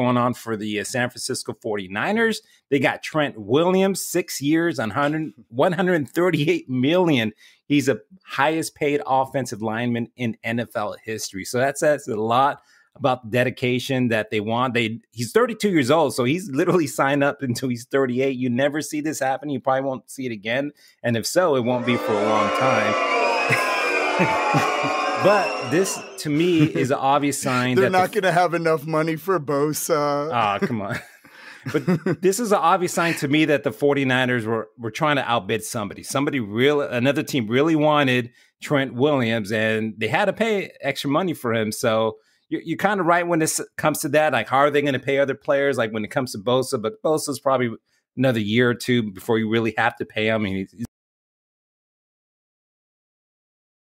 going on for the uh, San Francisco 49ers. They got Trent Williams, six years, 100, 138 million. He's the highest paid offensive lineman in NFL history. So that says a lot about the dedication that they want. They he's 32 years old, so he's literally signed up until he's 38. You never see this happen. You probably won't see it again, and if so, it won't be for a long time. But this, to me, is an obvious sign They're not the, going to have enough money for Bosa. Ah, come on. but this is an obvious sign to me that the 49ers were, were trying to outbid somebody. Somebody real another team really wanted Trent Williams and they had to pay extra money for him. So you're, you're kind of right when this comes to that. Like, how are they going to pay other players? Like when it comes to Bosa, but Bosa's probably another year or two before you really have to pay him. I mean, he's